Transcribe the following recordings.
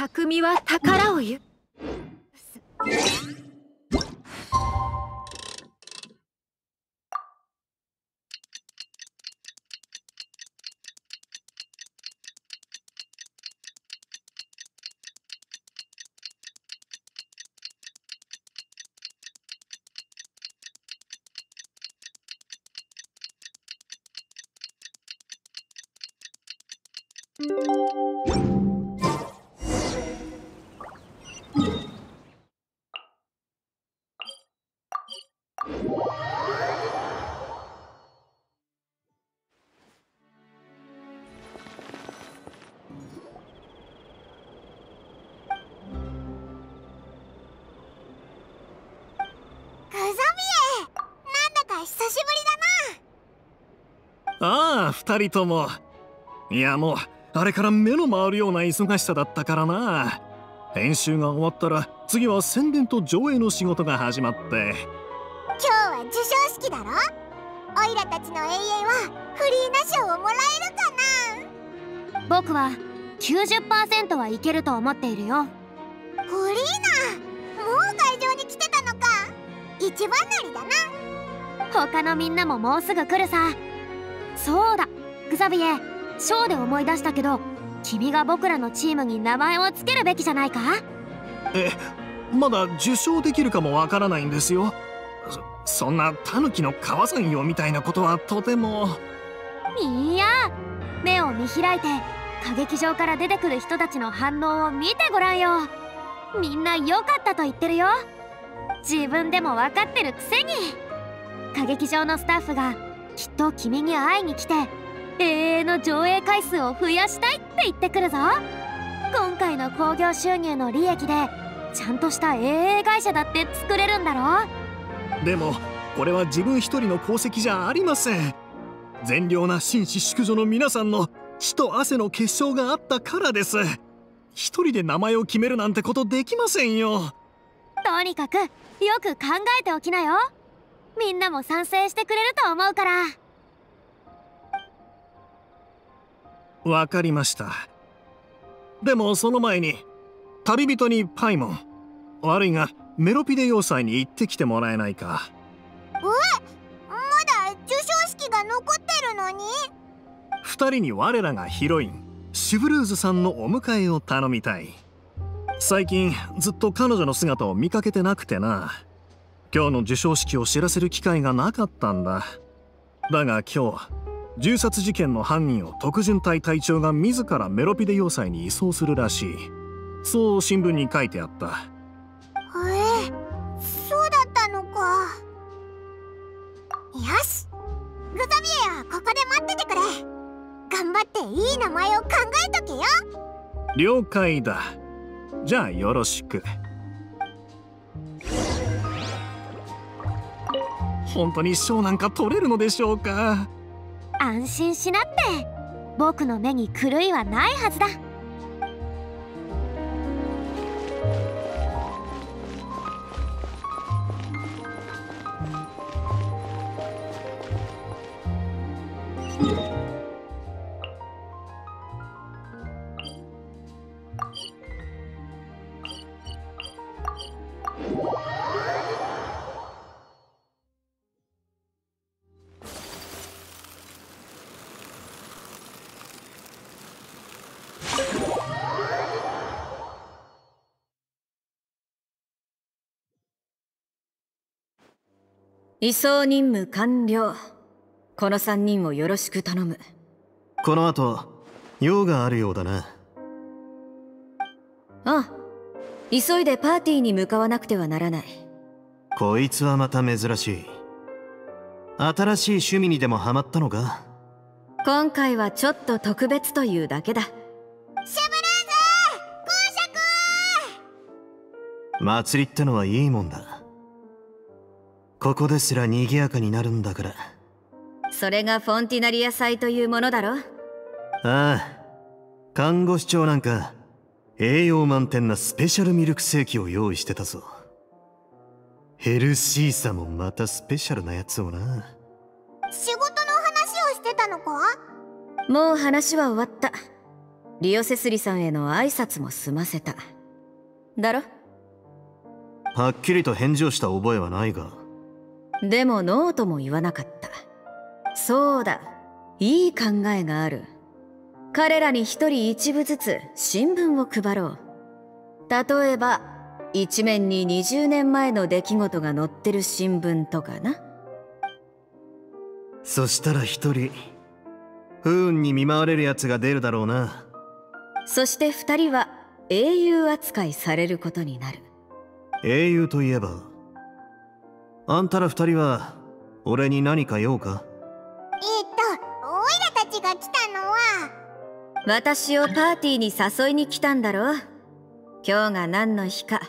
匠は宝を言う。ああ二人とも。いやもうあれから目の回るような忙しさだったからな。編集が終わったら次は宣伝と上映の仕事が始まって。たちの永遠はフリーナ賞をもらえるかな？僕は90%はいけると思っているよ。フリーナもう会場に来てたのか。一番乗りだな。他のみんなももうすぐ来るさ。そうだグザビエショーで思い出したけど君が僕らのチームに名前を付けるべきじゃないか？えまだ受賞できるかもわからないんですよそんなタヌキの川山よみたいなことはとても。いや。目を見開いて歌劇場から出てくる人たちの反応を見てごらんよ。みんな良かったと言ってるよ。自分でも分かってるくせに。歌劇場のスタッフがきっと君に会いに来て永遠の上映回数を増やしたいって言ってくるぞ。今回の興行収入の利益でちゃんとした営営会社だって作れるんだろ。でもこれは自分一人の功績じゃありません。善良な紳士淑女の皆さんの血と汗の結晶があったからです。一人で名前を決めるなんてことできませんよ。とにかくよく考えておきなよ。みんなも賛成してくれると思うから。わかりました。でもその前に旅人にパイモン。悪いがメロピデ要塞に行ってきてもらえないか。えまだ授賞式が残ってるのに？二人に我らがヒロインシュブルーズさんのお迎えを頼みたい。最近ずっと彼女の姿を見かけてなくてな。今日の授賞式を知らせる機会がなかったんだ。だが今日銃殺事件の犯人を特巡隊隊長が自らメロピデ要塞に移送するらしい。そう新聞に書いてあったし。グザビエはここで待っててくれ。頑張っていい名前を考えとけよ。了解だ。じゃあよろしく。本当に賞なんか取れるのでしょうか？安心しなって。僕の目に狂いはないはずだ移送任務完了。この3人をよろしく頼む。この後用があるようだな。ああ急いでパーティーに向かわなくてはならない。こいつはまた珍しい。新しい趣味にでもハマったのか？今回はちょっと特別というだけだ。シュブルーズ公爵祭りってのはいいもんだここですら賑やかになるんだから。それがフォンティナリア祭というものだろ？ああ。看護師長なんか栄養満点なスペシャルミルクセーキを用意してたぞ。ヘルシーさもまたスペシャルなやつをな。仕事の話をしてたのか？もう話は終わった。リオセスリさんへの挨拶も済ませた。だろ？はっきりと返事をした覚えはないがでもノーとも言わなかった。そうだ。いい考えがある。彼らに一人一部ずつ新聞を配ろう。例えば一面に20年前の出来事が載ってる新聞とかな。そしたら一人不運に見舞われるやつが出るだろうな。そして二人は英雄扱いされることになる。英雄といえばあんたら二人は俺に何か用か？えっとオイラたちが来たのは。私をパーティーに誘いに来たんだろ？今日が何の日か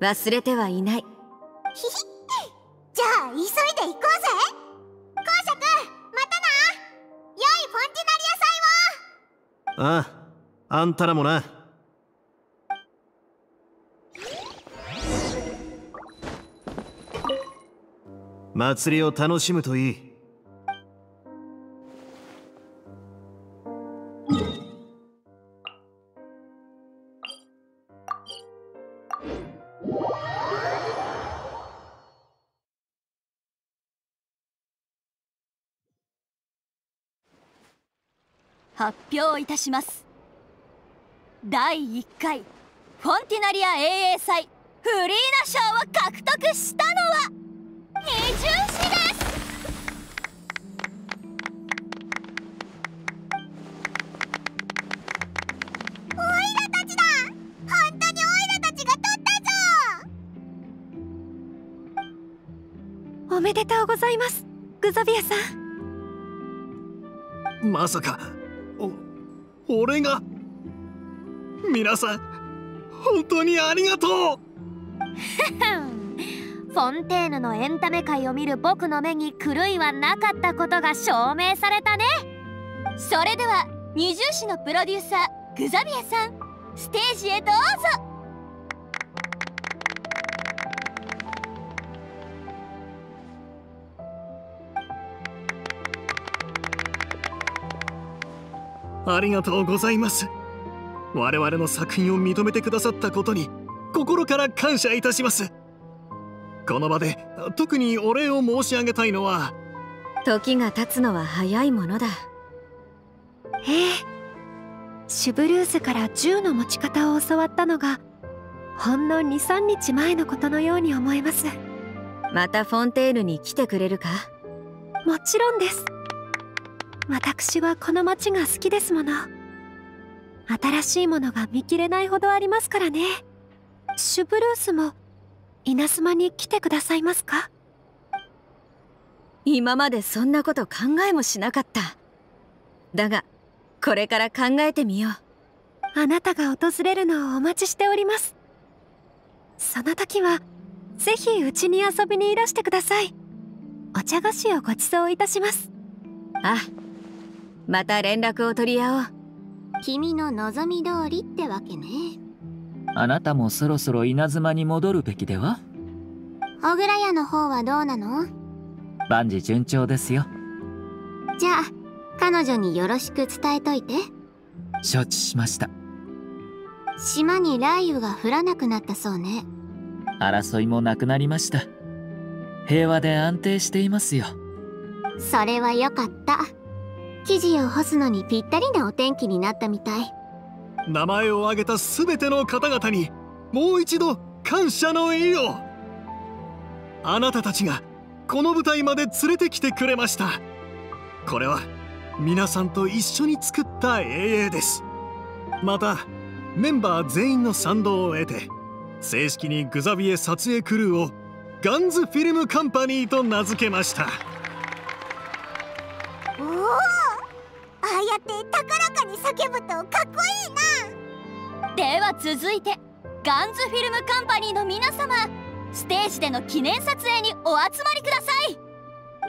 忘れてはいない。ひ ひじゃあ急いで行こうぜ。公爵またな。良いフォンティナリア祭を。あああんたらもな祭りを楽しむといい。発表いたします。第1回フォンティナリア英雄祭フリーナ賞を獲得したのはおめでとうございます。グザビエさんまさかお俺が？皆さん本当にありがとう！フォンテーヌのエンタメ界を見る僕の目に狂いはなかったことが証明されたね。それでは二重士のプロデューサーグザビエさんステージへどうぞ。ありがとうございます。我々の作品を認めてくださったことに心から感謝いたします。この場で特にお礼を申し上げたいのは。時が経つのは早いものだ。ええ。シュブルースから銃の持ち方を教わったのがほんの23日前のことのように思えます。またフォンテーヌに来てくれるか？もちろんです。私はこの街が好きですもの。新しいものが見切れないほどありますからね。シュブルースも稲妻に来てくださいますか？今までそんなこと考えもしなかった。だがこれから考えてみよう。あなたが訪れるのをお待ちしております。その時はぜひうちに遊びにいらしてください。お茶菓子をご馳走いたします。あまた連絡を取り合おう。君の望み通りってわけねあなたもそろそろ稲妻に戻るべきでは？小倉屋の方はどうなの？万事順調ですよ。じゃあ彼女によろしく伝えといて。承知しました。島に雷雨が降らなくなったそうね。争いもなくなりました。平和で安定していますよ。それはよかった。生地を干すのにぴったりなお天気になったみたい名前を挙げた全ての方々にもう一度感謝の意を。あなたたちがこの舞台まで連れてきてくれました。これは皆さんと一緒に作った英雄です。またメンバー全員の賛同を得て正式にグザビエ撮影クルーをガンズフィルムカンパニーと名付けました。おおああやって高らかに叫ぶとかっこいいな。では続いてガンズフィルムカンパニーの皆様ステージでの記念撮影にお集まりください。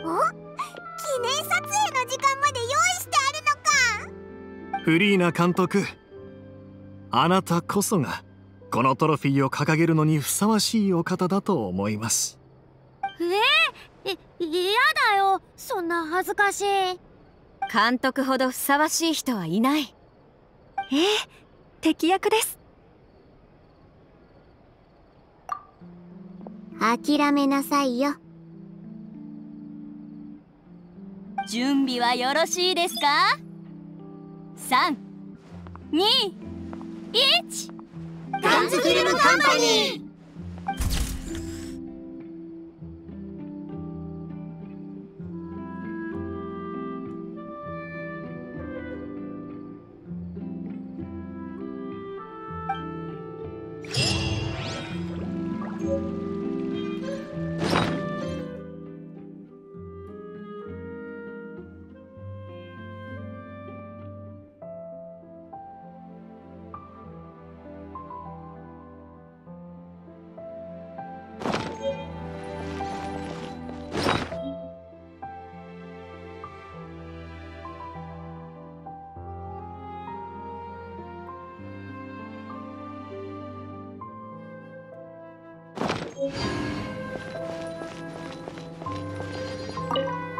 お？記念撮影の時間まで用意してあるのか。フリーナ監督あなたこそがこのトロフィーを掲げるのにふさわしいお方だと思います。え？ー、い嫌だよ。そんな恥ずかしい監督ほどふさわしい人はいない。ええ敵役です。諦めなさいよ。準備はよろしいですか？321ガンズフィルムカンパニー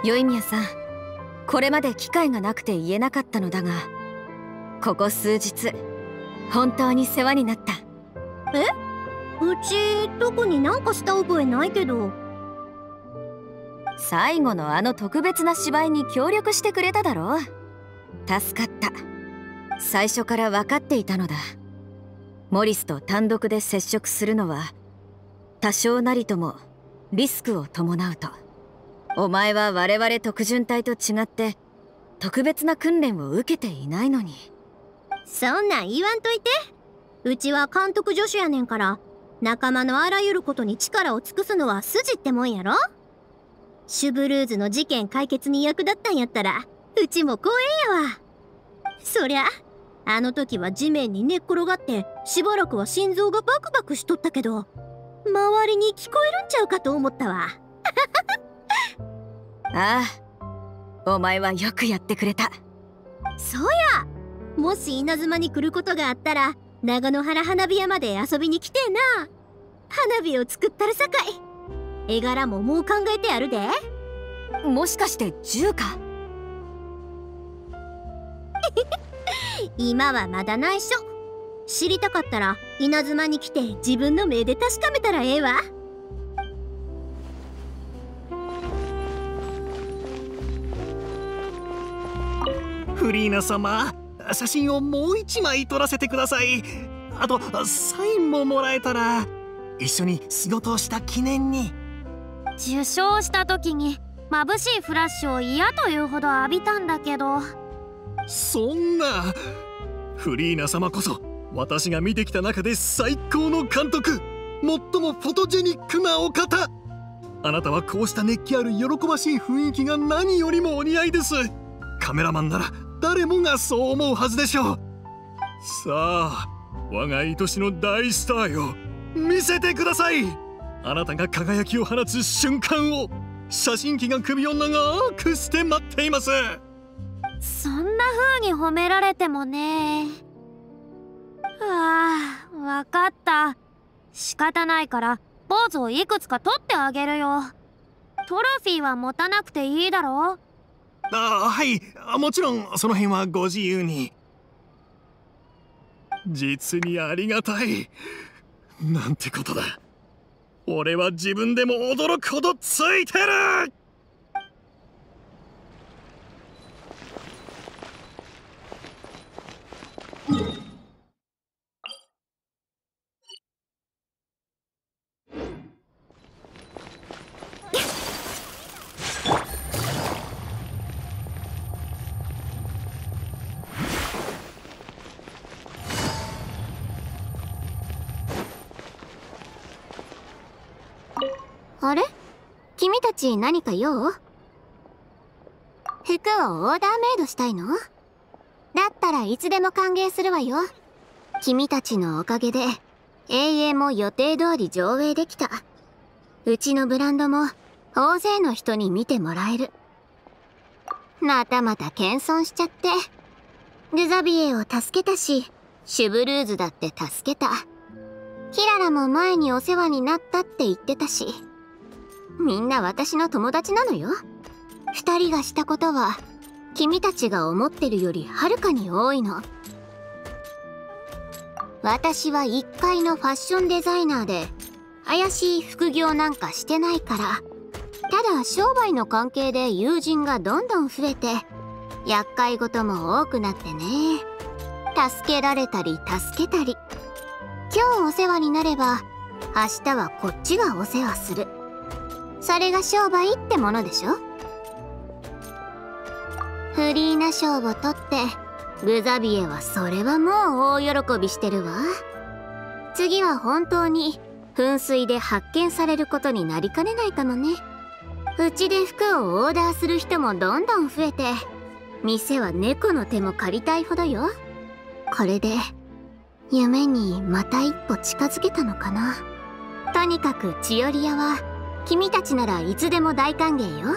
宵宮さんこれまで機会がなくて言えなかったのだがここ数日本当に世話になった。うち特になんかした覚えないけど。最後のあの特別な芝居に協力してくれただろ助かった。最初から分かっていたのだ。モリスと単独で接触するのは多少なりともリスクを伴うとお前は我々特巡隊と違って特別な訓練を受けていないのに。そんなん言わんといて。うちは監督助手やねんから仲間のあらゆることに力を尽くすのは筋ってもんやろ。シュブルーズの事件解決に役立ったんやったらうちも光栄やわ。そりゃあの時は地面に寝っ転がってしばらくは心臓がバクバクしとったけど周りに聞こえるんちゃうかと思ったわ。ああ。お前はよくやってくれた。そうや。もし稲妻に来ることがあったら長野原花火屋まで遊びに来てえな。花火を作ったるさかい。絵柄ももう考えてあるで。もしかして銃か？今はまだ内緒。知りたかったら稲妻に来て自分の目で確かめたらええわフリーナ様。写真をもう一枚撮らせてください。あとサインももらえたら一緒に仕事をした記念に。受賞した時に眩しいフラッシュを嫌というほど浴びたんだけど。そんなフリーナ様こそ私が見てきた中で最高の監督。最もフォトジェニックなお方。あなたはこうした熱気ある喜ばしい雰囲気が何よりもお似合いです。カメラマンなら誰もがそう思うはずでしょう。さあ我が愛しの大スターよ。見せてください。あなたが輝きを放つ瞬間を。写真機が首を長くして待っています。そんな風に褒められてもね。ああわかった。仕方ないからポーズをいくつか取ってあげるよ。トロフィーは持たなくていいだろ。あはい。もちろんその辺はご自由に。実にありがたい。なんてことだ。俺は自分でも驚くほどついてる。ち何か用？服をオーダーメイドしたいの？だったらいつでも歓迎するわよ。君たちのおかげで永遠も予定通り上映できた。うちのブランドも大勢の人に見てもらえる。またまた謙遜しちゃって。デザビエを助けたしシュブルーズだって助けた。キララも前にお世話になったって言ってたし。みんな私の友達なのよ。二人がしたことは君たちが思ってるよりはるかに多いの。私は1階のファッションデザイナーで怪しい副業なんかしてないから。ただ商売の関係で友人がどんどん増えて厄介事も多くなってね。助けられたり助けたり。今日お世話になれば明日はこっちがお世話する。それが商売ってものでしょ？フリーナ賞を取ってグザビエはそれはもう大喜びしてるわ。次は本当に噴水で発見されることになりかねないかもね。うちで服をオーダーする人もどんどん増えて店は猫の手も借りたいほどよ。これで夢にまた一歩近づけたのかな。とにかくチオリアは君たちならいつでも大歓迎よ。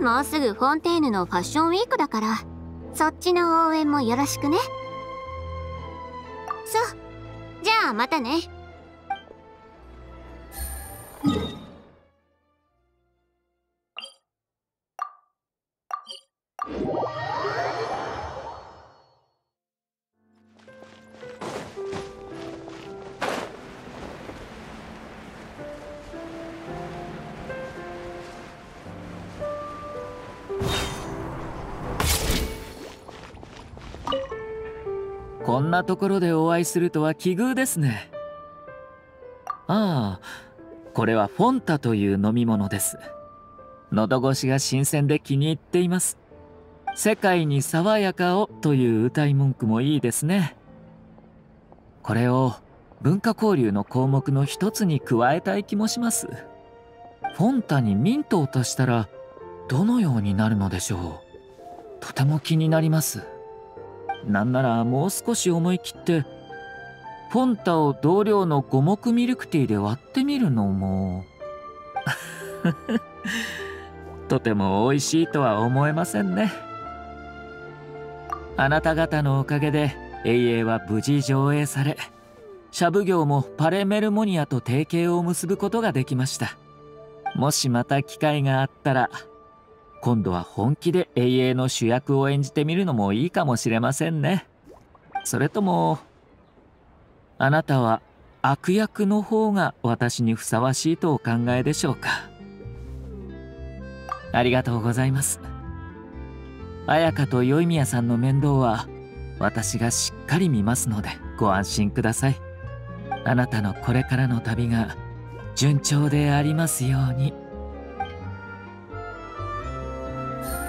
もうすぐフォンテーヌのファッションウィークだから。そっちの応援もよろしくね。そう。じゃあまたね。こんなところでお会いするとは奇遇ですね。ああこれはフォンタという飲み物です。喉越しが新鮮で気に入っています。世界に爽やかをという歌い文句もいいですね。これを文化交流の項目の一つに加えたい気もします。フォンタにミントを足したらどのようになるのでしょう。とても気になります。なんならもう少し思い切ってフォンタを同量の五目ミルクティーで割ってみるのも。とても美味しいとは思えませんね。あなた方のおかげで永遠は無事上映されシャブ業もパレメルモニアと提携を結ぶことができました。もしまた機会があったら今度は本気で永遠の主役を演じてみるのもいいかもしれませんね。それともあなたは悪役の方が私にふさわしいとお考えでしょうか。ありがとうございます。綾香と宵宮さんの面倒は私がしっかり見ますのでご安心ください。あなたのこれからの旅が順調でありますように。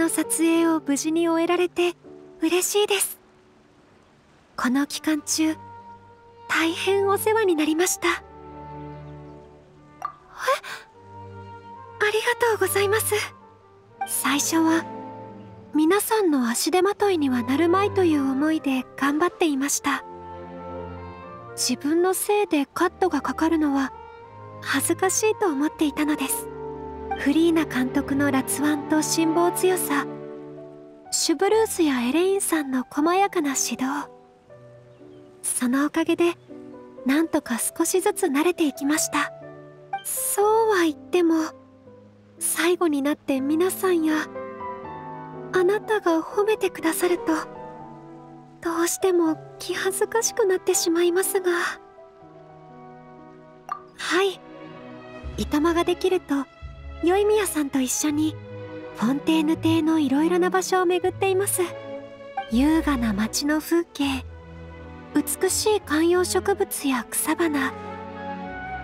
の撮影を無事に終えられて嬉しいです。この期間中大変お世話になりました。え？ありがとうございます。最初は皆さんの足手まといにはなるまいという思いで頑張っていました。自分のせいでカットがかかるのは恥ずかしいと思っていたのです。フリーな監督の辣腕と辛抱強さシュブルースやエレインさんの細やかな指導。そのおかげでなんとか少しずつ慣れていきました。そうは言っても最後になって皆さんやあなたが褒めてくださるとどうしても気恥ずかしくなってしまいますが。はい。いたまができると宵宮さんと一緒にフォンテーヌ邸のいろいろな場所を巡っています。優雅な街の風景美しい観葉植物や草花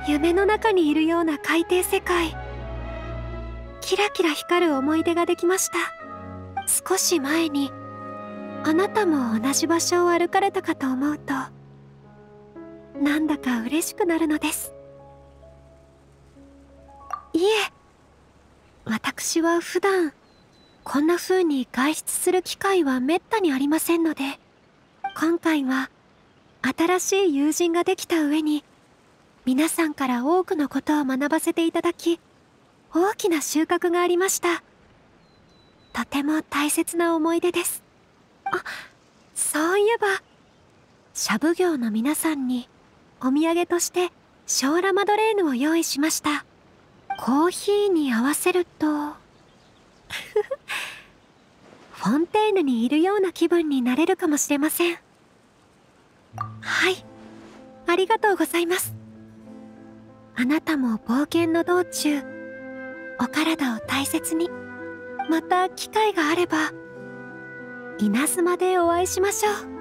夢の中にいるような海底世界。キラキラ光る思い出ができました。少し前にあなたも同じ場所を歩かれたかと思うとなんだか嬉しくなるのです。いえ私は普段こんな風に外出する機会はめったにありませんので今回は新しい友人ができた上に皆さんから多くのことを学ばせていただき大きな収穫がありました。とても大切な思い出です。あそういえばシャブ業の皆さんにお土産としてショーラマドレーヌを用意しました。コーヒーに合わせると フォンテーヌにいるような気分になれるかもしれません。はい。ありがとうございます。あなたも冒険の道中お体を大切にまた機会があれば稲妻でお会いしましょう。